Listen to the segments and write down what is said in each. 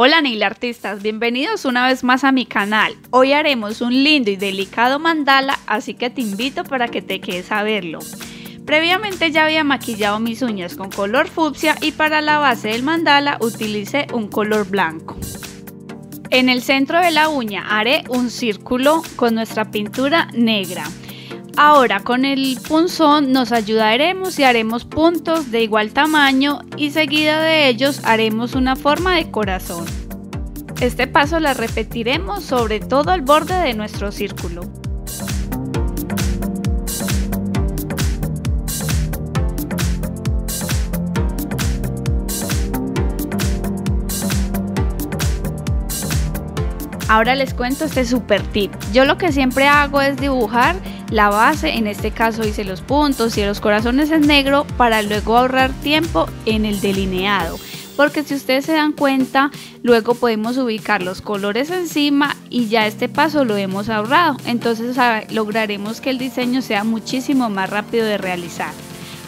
Hola Nail Artistas, bienvenidos una vez más a mi canal. Hoy haremos un lindo y delicado mandala, así que te invito para que te quedes a verlo. Previamente ya había maquillado mis uñas con color fucsia y para la base del mandala utilicé un color blanco. En el centro de la uña haré un círculo con nuestra pintura negra. Ahora con el punzón nos ayudaremos y haremos puntos de igual tamaño y seguida de ellos haremos una forma de corazón. Este paso la repetiremos sobre todo el borde de nuestro círculo. Ahora les cuento este super tip. Yo lo que siempre hago es dibujar la base, en este caso hice los puntos y los corazones en negro para luego ahorrar tiempo en el delineado. Porque si ustedes se dan cuenta, luego podemos ubicar los colores encima y ya este paso lo hemos ahorrado. Entonces lograremos que el diseño sea muchísimo más rápido de realizar.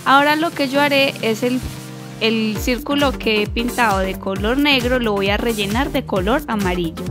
Ahora lo que yo haré es el, el círculo que he pintado de color negro, lo voy a rellenar de color amarillo.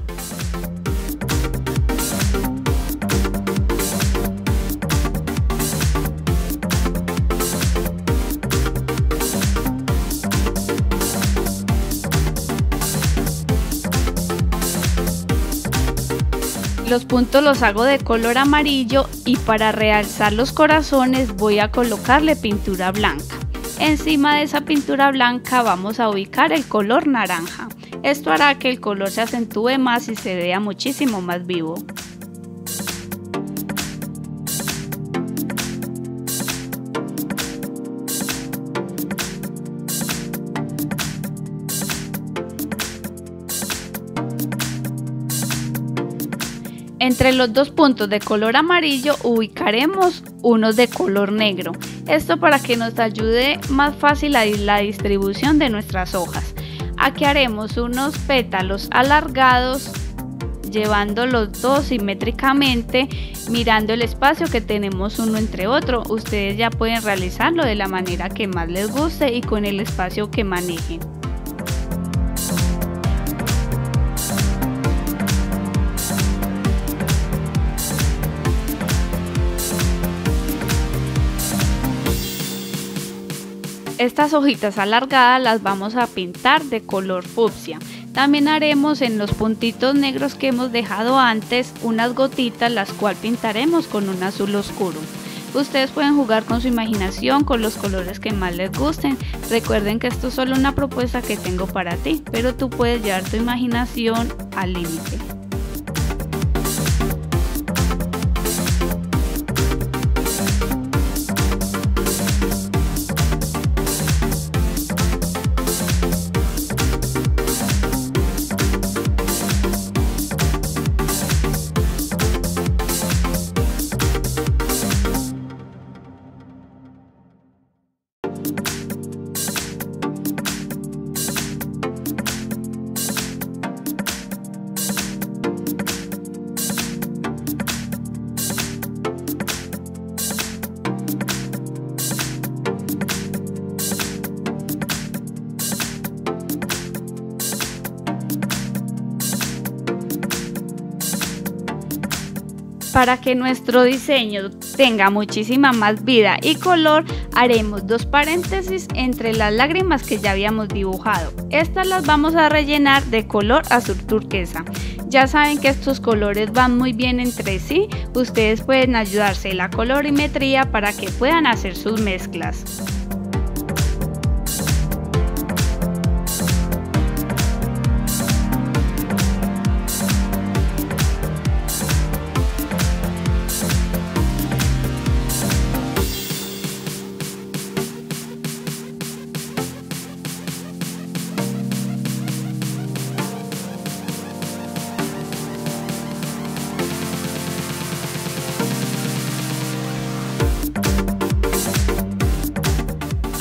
Los puntos los hago de color amarillo y para realzar los corazones voy a colocarle pintura blanca. Encima de esa pintura blanca vamos a ubicar el color naranja. Esto hará que el color se acentúe más y se vea muchísimo más vivo. Entre los dos puntos de color amarillo ubicaremos unos de color negro. Esto para que nos ayude más fácil la, la distribución de nuestras hojas. Aquí haremos unos pétalos alargados llevando los dos simétricamente mirando el espacio que tenemos uno entre otro. Ustedes ya pueden realizarlo de la manera que más les guste y con el espacio que manejen. Estas hojitas alargadas las vamos a pintar de color fucsia. También haremos en los puntitos negros que hemos dejado antes unas gotitas las cuales pintaremos con un azul oscuro. Ustedes pueden jugar con su imaginación, con los colores que más les gusten. Recuerden que esto es solo una propuesta que tengo para ti, pero tú puedes llevar tu imaginación al límite. Para que nuestro diseño tenga muchísima más vida y color, haremos dos paréntesis entre las lágrimas que ya habíamos dibujado. Estas las vamos a rellenar de color azul turquesa. Ya saben que estos colores van muy bien entre sí, ustedes pueden ayudarse la colorimetría para que puedan hacer sus mezclas.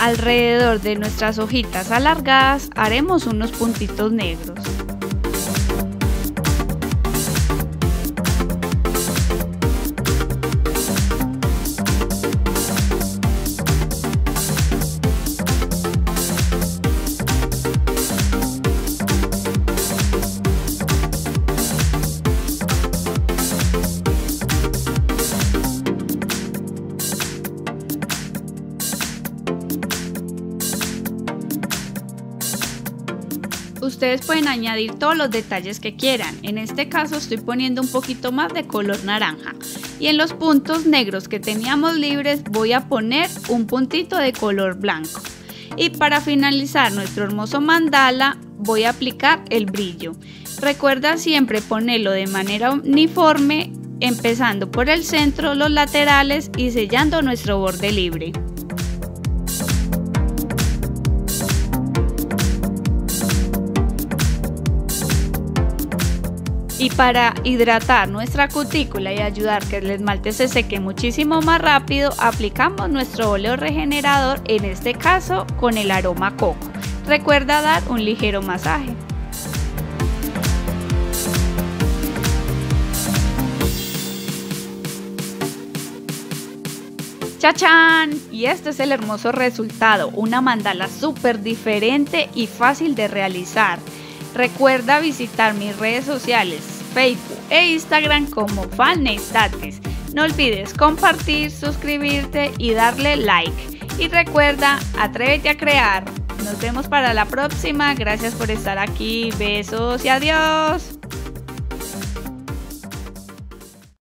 Alrededor de nuestras hojitas alargadas haremos unos puntitos negros. Ustedes pueden añadir todos los detalles que quieran. En este caso estoy poniendo un poquito más de color naranja. Y en los puntos negros que teníamos libres voy a poner un puntito de color blanco. Y para finalizar nuestro hermoso mandala voy a aplicar el brillo. Recuerda siempre ponerlo de manera uniforme empezando por el centro, los laterales y sellando nuestro borde libre. Y para hidratar nuestra cutícula y ayudar que el esmalte se seque muchísimo más rápido, aplicamos nuestro óleo regenerador, en este caso con el aroma coco. Recuerda dar un ligero masaje. ¡Chachán! Y este es el hermoso resultado, una mandala súper diferente y fácil de realizar. Recuerda visitar mis redes sociales, Facebook e Instagram como Fanestatis. No olvides compartir, suscribirte y darle like. Y recuerda, atrévete a crear. Nos vemos para la próxima. Gracias por estar aquí. Besos y adiós.